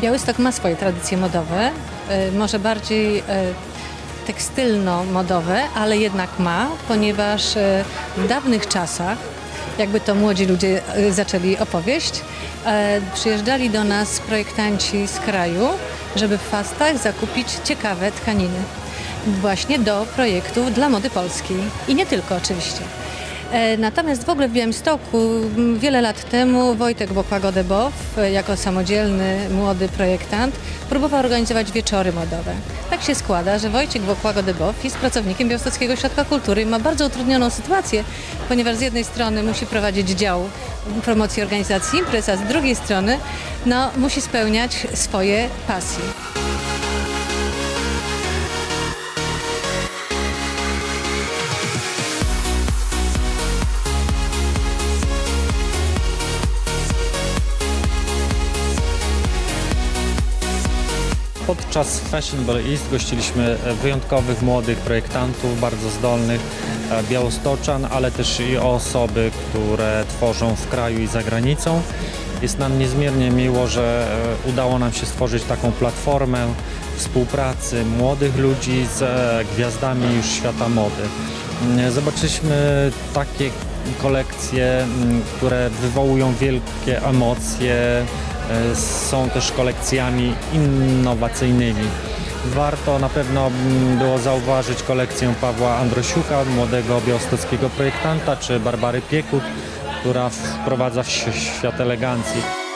Białystok ma swoje tradycje modowe, e, może bardziej e, tekstylno-modowe, ale jednak ma, ponieważ e, w dawnych czasach, jakby to młodzi ludzie zaczęli opowieść, przyjeżdżali do nas projektanci z kraju, żeby w fastach zakupić ciekawe tkaniny właśnie do projektów dla mody polskiej. I nie tylko oczywiście. E, Natomiast w ogóle w Białymstoku wiele lat temu Wojtek Bokłagodebow e, jako samodzielny młody projektant próbował organizować wieczory modowe. Tak się składa, że Wojciech Bokłagodebow jest pracownikiem Białostockiego Ośrodka Kultury i ma bardzo utrudnioną sytuację, ponieważ z jednej strony musi prowadzić dział promocji organizacji imprez, a z drugiej strony no, musi spełniać swoje pasje. Podczas Fashionable East gościliśmy e, wyjątkowych młodych projektantów, bardzo zdolnych e, białostoczan, ale też i osoby, które tworzą w kraju i za granicą. Jest nam niezmiernie miło, że e, udało nam się stworzyć taką platformę współpracy młodych ludzi z gwiazdami już świata mody. Mm, Zobaczyliśmy takie kolekcje, mm, które wywołują wielkie emocje, są też kolekcjami innowacyjnymi. Warto na pewno mm, było zauważyć kolekcję Pawła Androsiuka, młodego białostockiego projektanta, czy Barbary Piekut, która wprowadza w świat elegancji.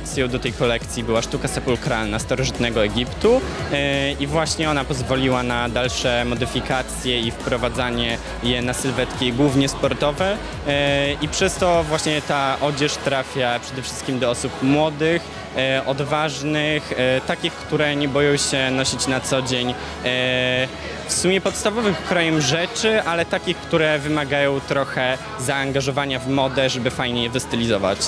Inspiracją do tej kolekcji była sztuka sepulkralna starożytnego Egiptu e, i właśnie ona pozwoliła na dalsze modyfikacje i wprowadzanie je na sylwetki głównie sportowe e, i przez to właśnie ta odzież trafia przede wszystkim do osób młodych, e, odważnych, takich, które nie boją się nosić na co dzień w sumie podstawowych krojem rzeczy, ale takich, które wymagają trochę zaangażowania w modę, żeby fajnie je wystylizować.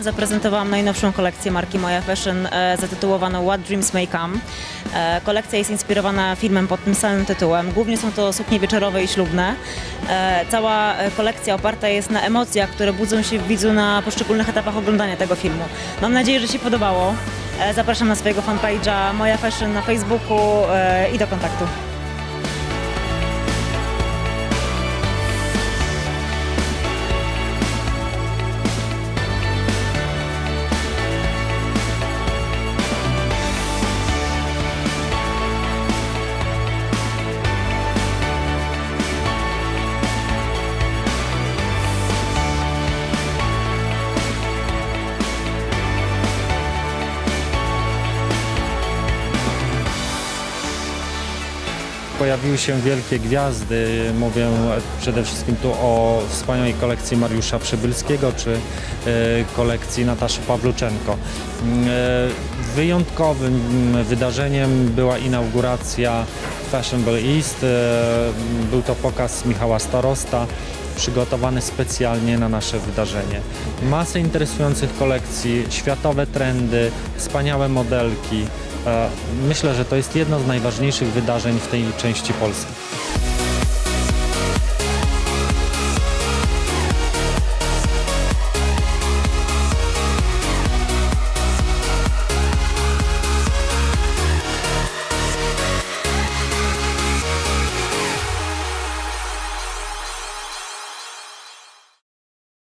Zaprezentowałam najnowszą kolekcję marki Moja Fashion e, zatytułowaną What Dreams May Come. E, kolekcja jest inspirowana filmem pod tym samym tytułem. Głównie są to suknie wieczorowe i ślubne. E, cała kolekcja oparta jest na emocjach, które budzą się w widzu na poszczególnych etapach oglądania tego filmu. Mam nadzieję, że się podobało. Zapraszam na swojego fanpage'a Moja Fashion na Facebooku i do kontaktu. Pojawiły się wielkie gwiazdy. Mówię przede wszystkim tu o wspaniałej kolekcji Mariusza Przybylskiego czy e, kolekcji Nataszy Pawluczenko. E, Wyjątkowym wydarzeniem była inauguracja Fashionable East. E, Był to pokaz Michała Starosta przygotowany specjalnie na nasze wydarzenie. Masę interesujących kolekcji, światowe trendy, wspaniałe modelki. E, Myślę, że to jest jedno z najważniejszych wydarzeń w tej części Polski.